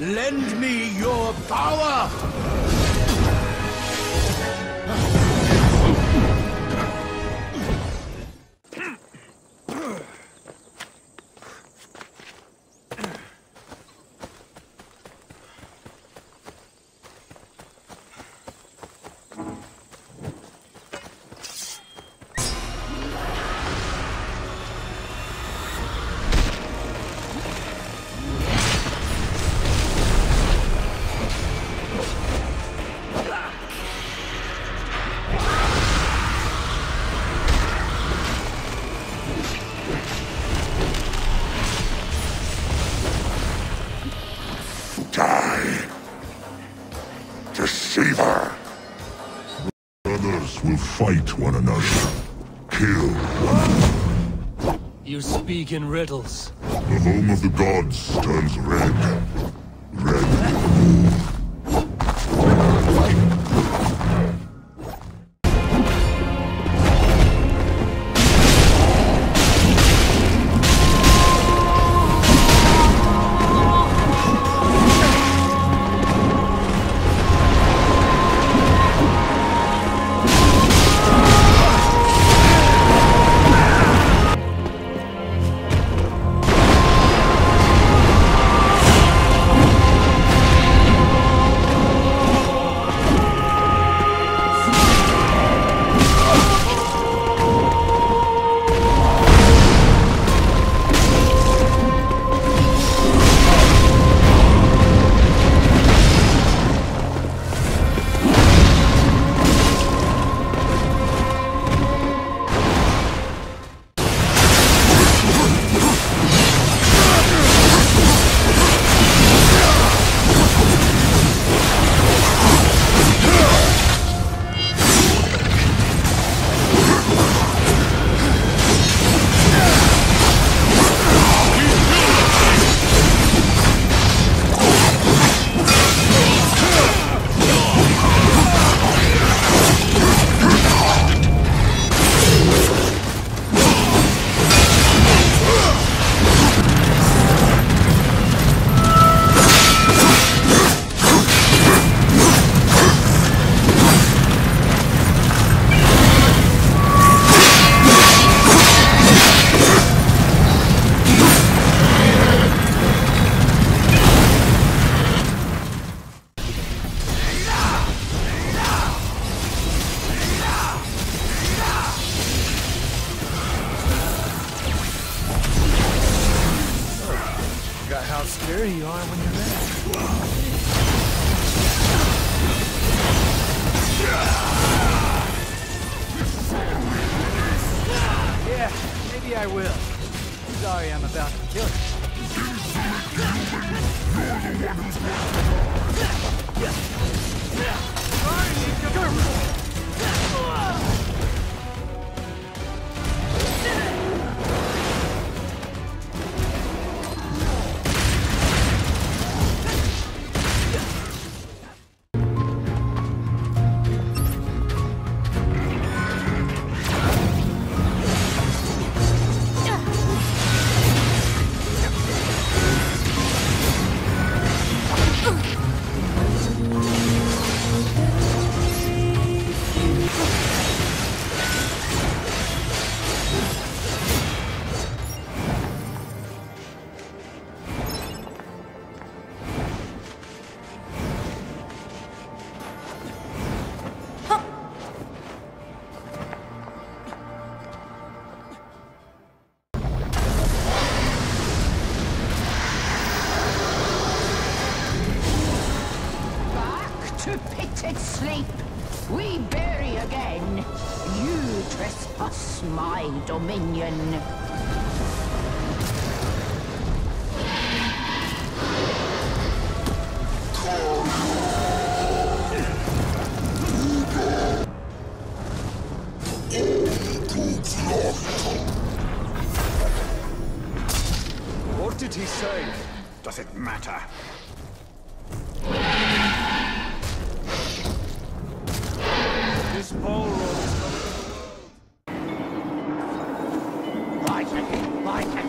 Lend me your power! Brothers will fight one another. Kill one You speak in riddles. The home of the gods turns red. Red scary you are when you're mad. Yeah, maybe I will. Sorry I'm about to kill you. Back sleep. We bury again. You trespass my dominion. What did he say? Does it matter? This Balrog is coming. Like it, like it.